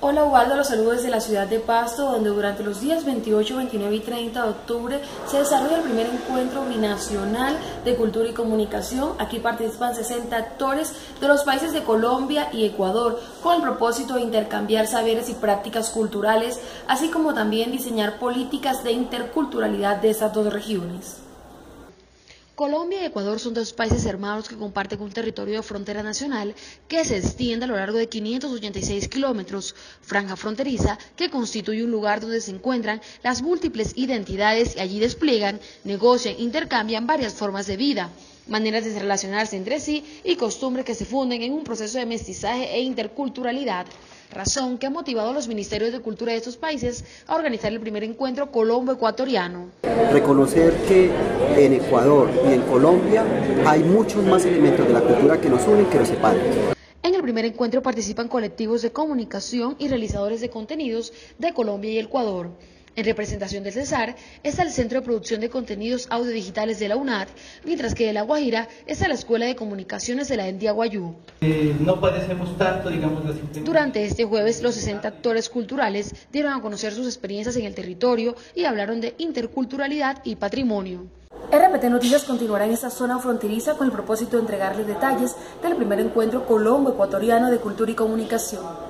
Hola Ubaldo, los saludos desde la ciudad de Pasto, donde durante los días 28, 29 y 30 de octubre se desarrolla el primer encuentro binacional de cultura y comunicación. Aquí participan 60 actores de los países de Colombia y Ecuador, con el propósito de intercambiar saberes y prácticas culturales, así como también diseñar políticas de interculturalidad de estas dos regiones. Colombia y Ecuador son dos países hermanos que comparten un territorio de frontera nacional que se extiende a lo largo de 586 kilómetros, franja fronteriza que constituye un lugar donde se encuentran las múltiples identidades y allí despliegan, negocian, intercambian varias formas de vida maneras de relacionarse entre sí y costumbres que se funden en un proceso de mestizaje e interculturalidad, razón que ha motivado a los ministerios de cultura de estos países a organizar el primer encuentro colombo-ecuatoriano. Reconocer que en Ecuador y en Colombia hay muchos más elementos de la cultura que nos unen que nos separan. En el primer encuentro participan colectivos de comunicación y realizadores de contenidos de Colombia y Ecuador. En representación del Cesar está el Centro de Producción de Contenidos Audiodigitales de la UNAD, mientras que de La Guajira está la Escuela de Comunicaciones de la Endia Guayú. Eh, no padecemos tanto, digamos, Durante este jueves, los 60 actores culturales dieron a conocer sus experiencias en el territorio y hablaron de interculturalidad y patrimonio. RPT Noticias continuará en esta zona fronteriza con el propósito de entregarles detalles del primer encuentro colombo-ecuatoriano de cultura y comunicación.